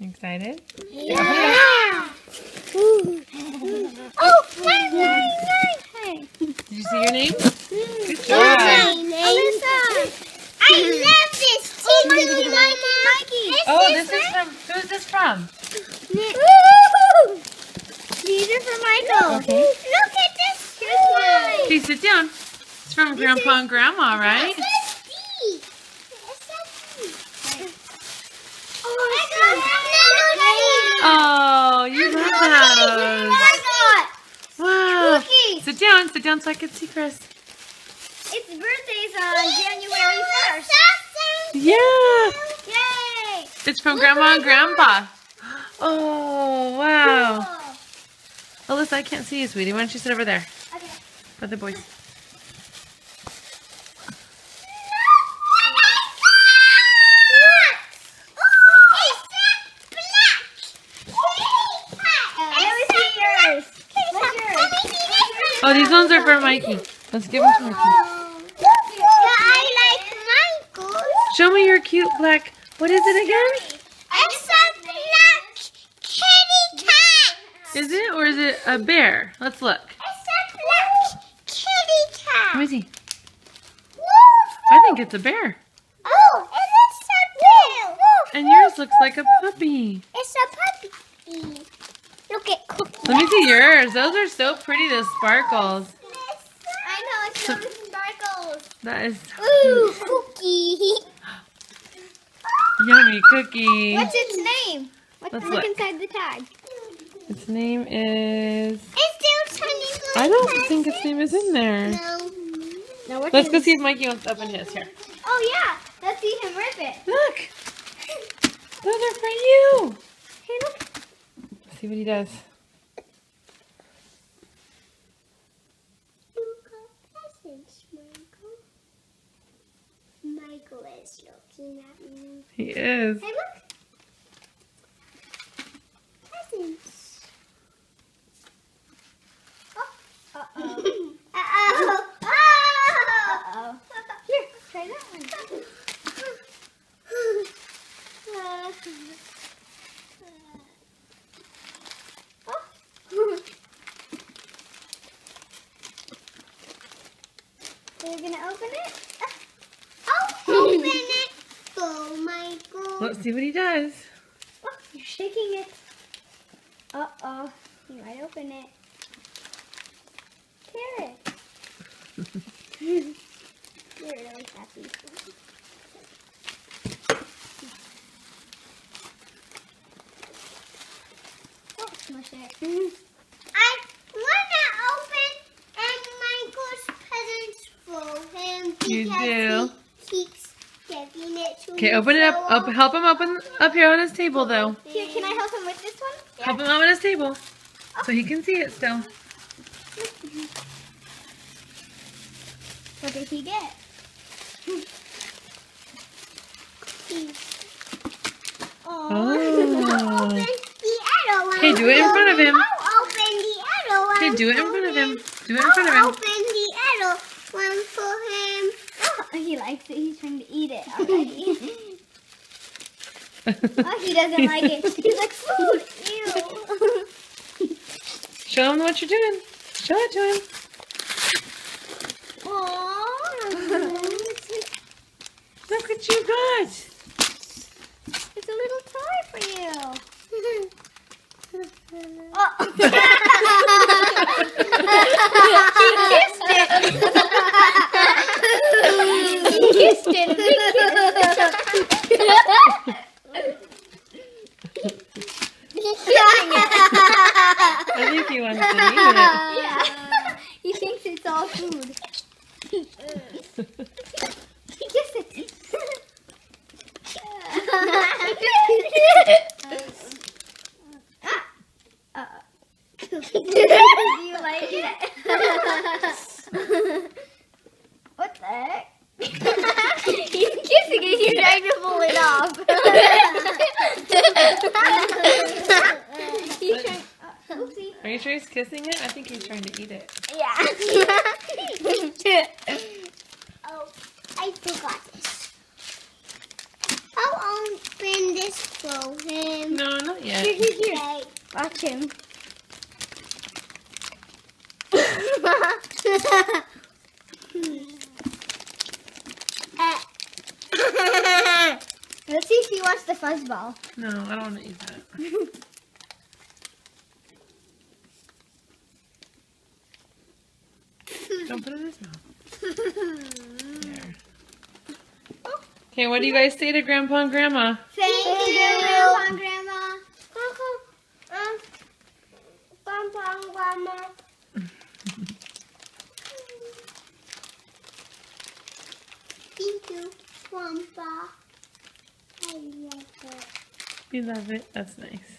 Excited? Yeah. oh, my, my, my. Did you see your name? Good What's job. my name? Alyssa. I love this. Oh, Mikey, Mikey, Mikey. Oh, this is from, who's this from? Woo! These are for Michael. Okay. Look at this. Here's mine. Okay, sit down. It's from Grandpa and Grandma, right? It says D. It says D. Oh, I got Oh, you love those. I got Wow. cookies. Sit down, sit down so I can see Chris. Its birthday's on January 1st. Yeah. Yay! It's from Grandma and Grandpa. Oh, wow. Oh. Alyssa, I can't see you, sweetie. Why don't you sit over there? Okay. For the boys. Oh, these ones are for Mikey. Let's give them to Mikey. I like Michael. Show me your cute black. What is it again? It's a black kitty cat. Is it or is it a bear? Let's look. It's a black kitty cat. Let me see. I think it's a bear. Oh, and it's a. Woof. And yours looks like a puppy. It's a puppy. Look at Let me see yours. Those are so pretty, those sparkles. I know, it's so sparkles. That is so Ooh, cute. Cookie. Yummy cookie. What's its name? What's Let's look look. inside the tag? Its name is... It's still tiny. I don't think its name is in there. No. No, Let's go see if Mikey wants to open his. Here. Oh yeah, let's see him rip it. Look. Those are for you. Hey, look. Let's see what he does. Look at presents, Michael. Michael is looking at me. He is. Hey, look. Presents. Oh. Uh-oh. Uh-oh. Uh-oh. Here, try that one. Uh, oh. Are you gonna open it? I'll open it. Oh, Michael. Let's see what he does. Oh, you're shaking it. Uh oh. You might open it. Tear it. you're really happy. Oh, smush it. I wanna open and Michael's presents for him You do. he keeps giving it to Okay, open it up. up. Help him open up here on his table, though. Here, can I help him with this one? Help him on his table so he can see it still. What did he get? Oh. Open the other one. Okay, do it in front of him. I'll open the other one. Okay, do it in front of him. Do it in front of him. open the other one for him. Oh, he likes it. He's trying to eat it already. oh, he doesn't like it. He's like, food. Ew. Show him what you're doing. Show it to him. Aww. Look what you got. It's a little toy for you. oh. he kissed it. He kissed it. I think he wants to eat Yeah. He thinks it's all food. He kissed it. Uh, Do you like it? what the heck? He's kissing it. He's trying to pull it off. He's trying. Uh, oopsie. Sure he's kissing it? I think he's trying to eat it. Yeah. oh, I forgot this. I'll Show him. No, not Here, yet. here, here. Watch him. Uh, let's see if he wants the fuzzball. No, I don't want to eat that. Don't put it in his mouth. Okay, what do you guys say to Grandpa and Grandma? Thank, Thank you, you. Grandpa and Grandma. Um, Grandpa, Grandma. Thank you, Grandpa. I love it. You love it? That's nice.